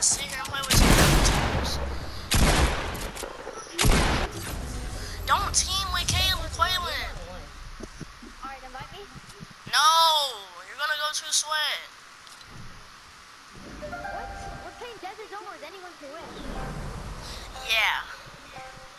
sit here and play with teams. Don't team with Caleb Quaylen. Alright, invite me. No, you're gonna go to sweat. What? We're playing Desert where anyone can win. Yeah.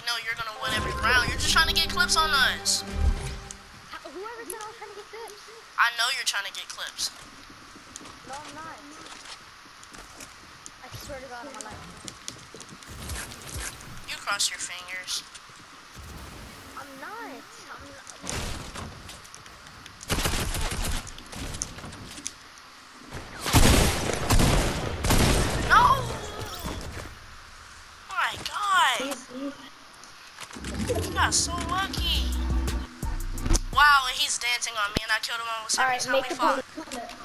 You know you're gonna win every round. You're just trying to get clips on us. Whoever said I was trying to get tips. I know you're trying to get clips. No, I'm not. Swear to God on my life. You cross your fingers. I'm not. I'm not. No! My God! You got so lucky. Wow, and he's dancing on me, and I killed him almost every Alright, time we fought. ball.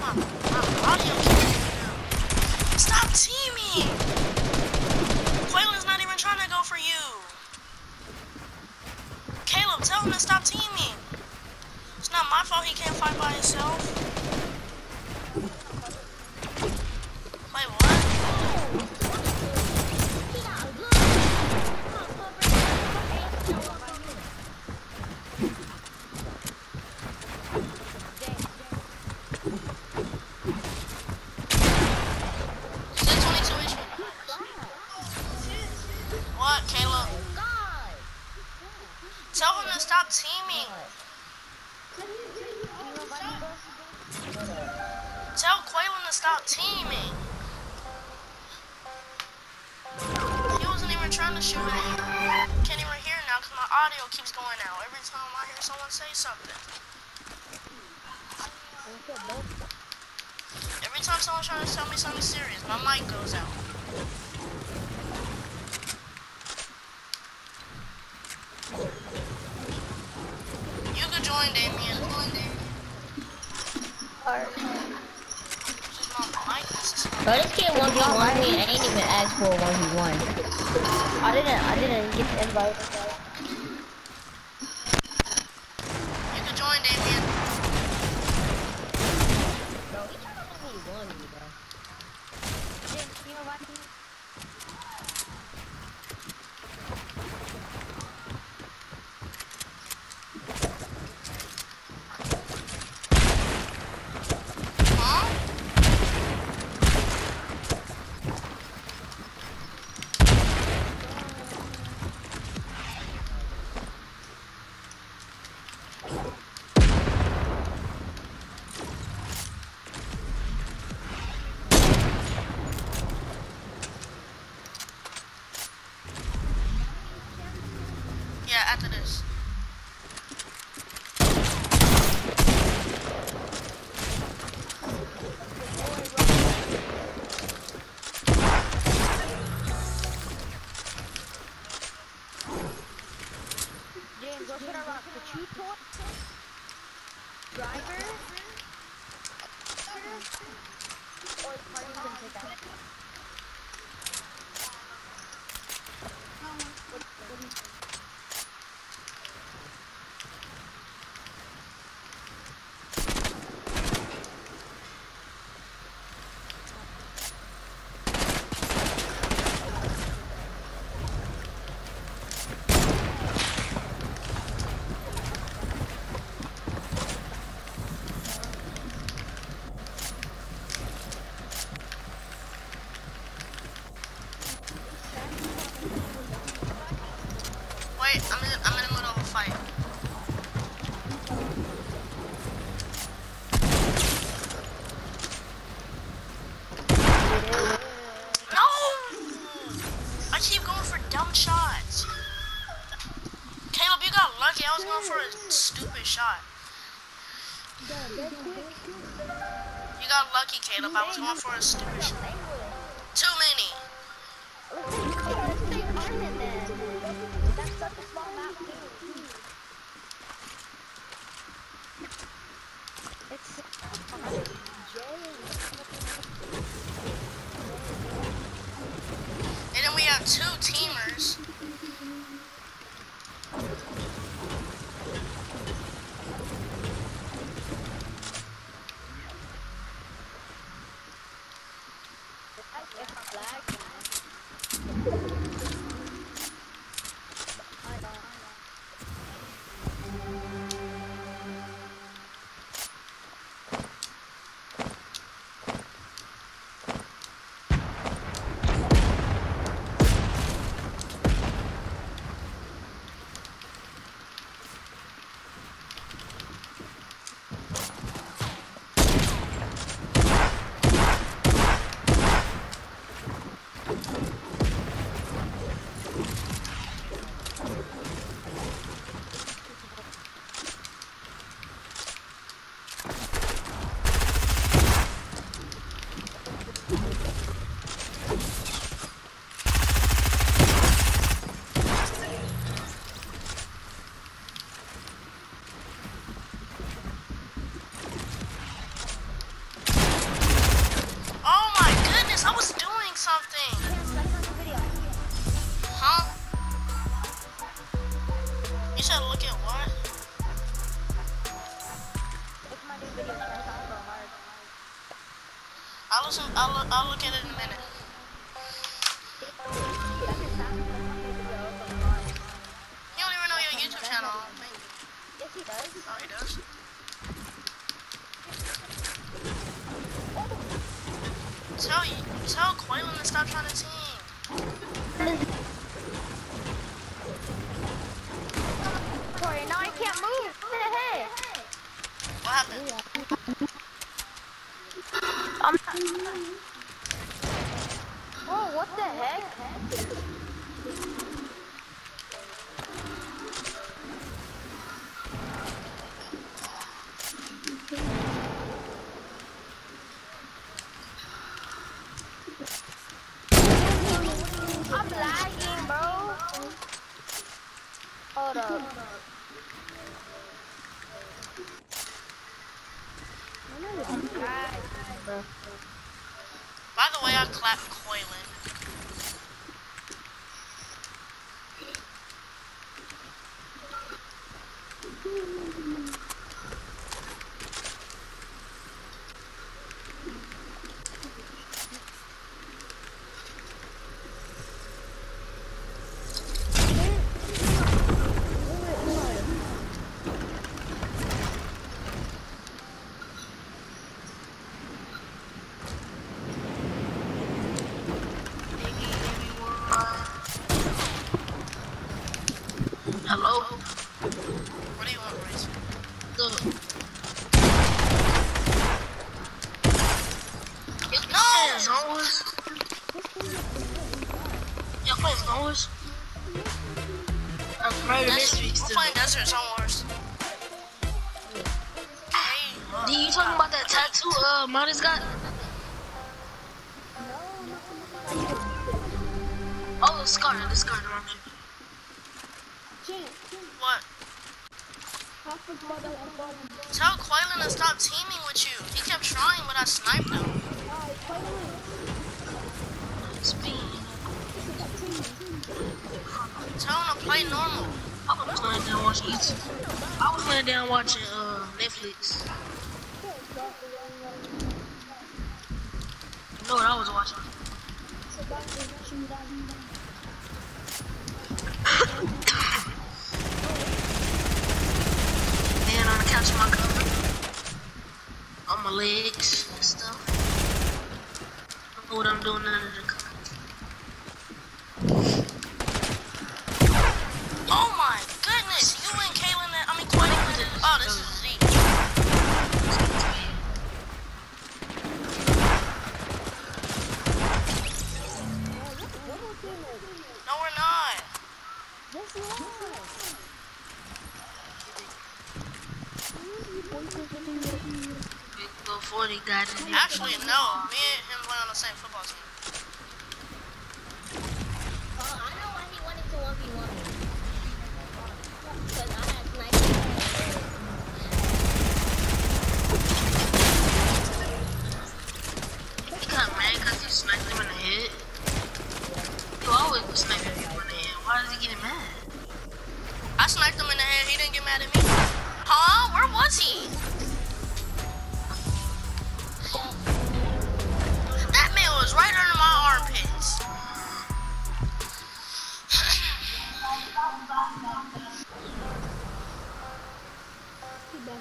My, my audio can't hear. Stop teaming! Quaylen's not even trying to go for you. Caleb, tell him to stop teaming. Not my fault he can't fight by himself. Wait, what? Say 22 HP. What, Caleb? Tell him to stop teaming. Tell Quaylen to stop teaming. He wasn't even trying to shoot at you. Can't even hear now because my audio keeps going out every time I hear someone say something. Every time someone's trying to tell me something serious, my mic goes out. You could join Damien. Alright. Just my mic. This is- Bro, this kid 1v1 me. I ain't even ask for a 1v1. I didn't. I didn't get the invite. Got lucky, Caleb. I was going for a stupid shot. how hell. Quaylen and stopped trying to team. Boylan. Oh, Marty's got. Oh, Scarlet, this guy, Norman. What? Tell Quaylen to stop teaming with you. He kept trying, but I sniped him. Speed. Tell him to play normal. I was laying down watching. I was laying down watching uh, Netflix. No, I was watching. Man, I'm catching my cover on my legs and stuff. I don't know what I'm doing the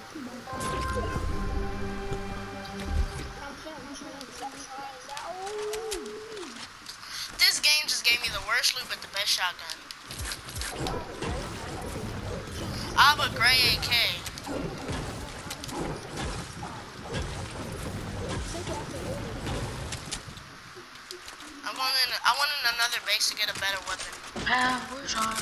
This game just gave me the worst loot but the best shotgun. I have a gray AK. I want, an, I want another base to get a better weapon. Ah, where's our...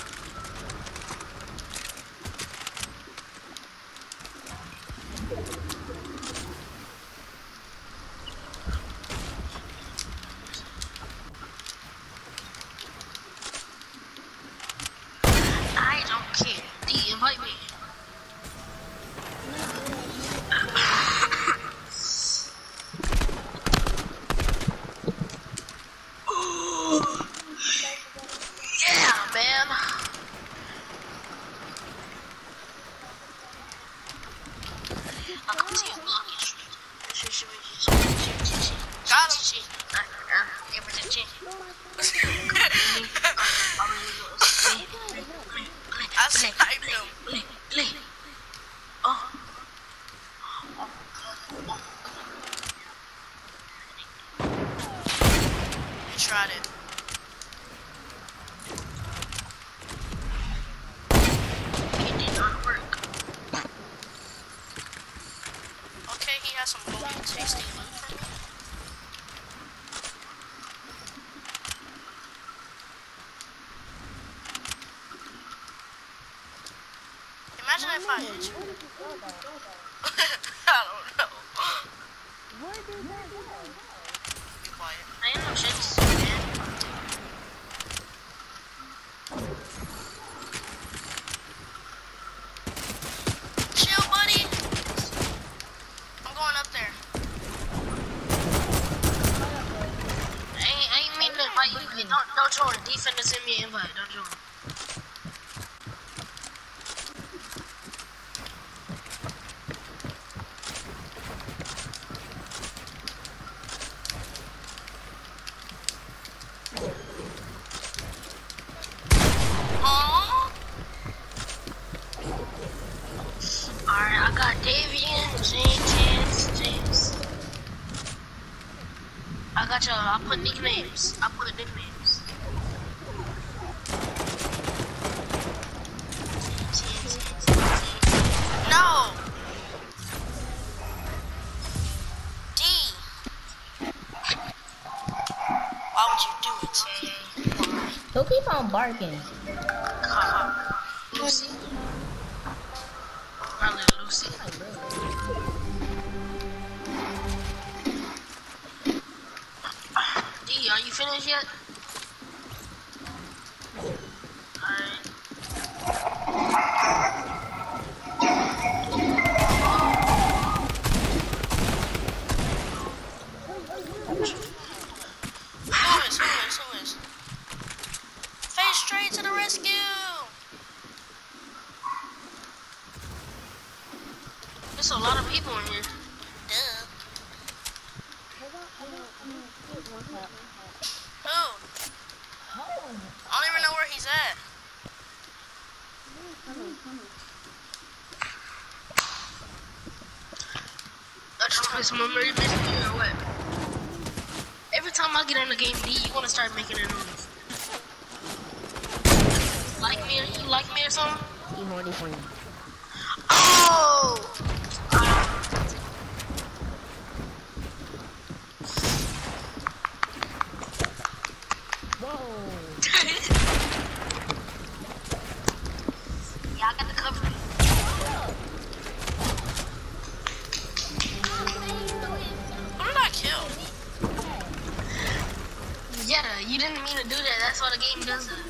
You tried it. It did not work. Okay, he has some really tasty loot for me. Imagine if I hit you. I don't know. Be quiet. I am no shakes, man. Chill, buddy. I'm going up there. I ain't, I ain't mean to invite you. Hey, Don't, don't join. Defender send me an invite. Don't join. Aww. Alright, I got Davian, James, James, James. I got y'all. I put nicknames. I put nicknames. James, James, James, James. No. D. Why would you do it? Why? On barking. Uh, Lucy. Lucy. D, are you finished yet? I just play some memory basically or what? Every time I get on the game D, you wanna start making a noise. Like me? You like me or something? He horny for you. Oh! That's why the game does it.